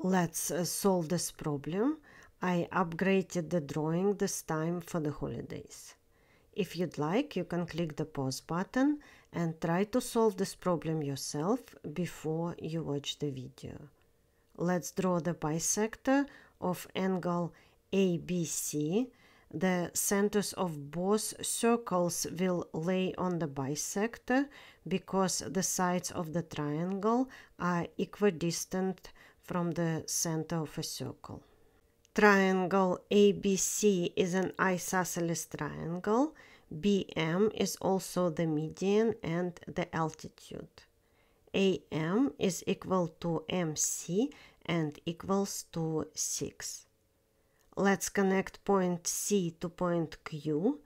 Let's uh, solve this problem. I upgraded the drawing this time for the holidays. If you'd like, you can click the pause button and try to solve this problem yourself before you watch the video. Let's draw the bisector of angle ABC. The centers of both circles will lay on the bisector because the sides of the triangle are equidistant from the center of a circle. Triangle ABC is an isosceles triangle. BM is also the median and the altitude. AM is equal to MC and equals to 6. Let's connect point C to point Q.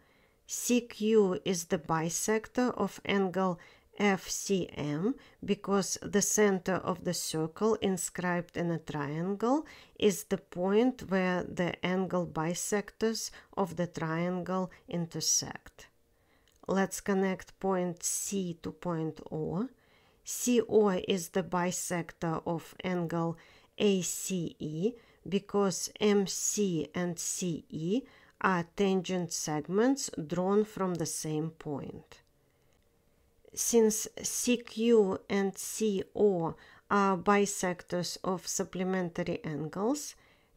CQ is the bisector of angle FCM because the center of the circle inscribed in a triangle is the point where the angle bisectors of the triangle intersect. Let's connect point C to point O. CO is the bisector of angle ACE because MC and CE are tangent segments drawn from the same point. Since CQ and CO are bisectors of supplementary angles,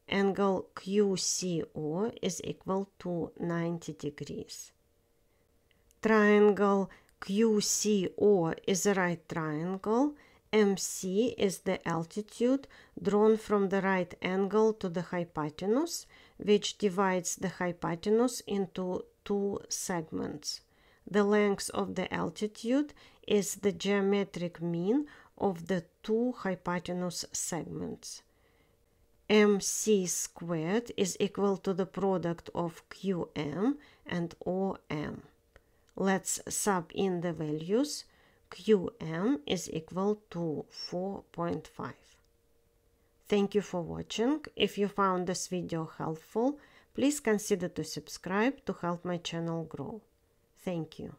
angle QCO is equal to 90 degrees. Triangle QCO is a right triangle. MC is the altitude drawn from the right angle to the hypotenuse, which divides the hypotenuse into two segments. The length of the altitude is the geometric mean of the two hypotenuse segments. MC squared is equal to the product of QM and OM. Let's sub in the values. QM is equal to 4.5. Thank you for watching. If you found this video helpful, please consider to subscribe to help my channel grow. Thank you.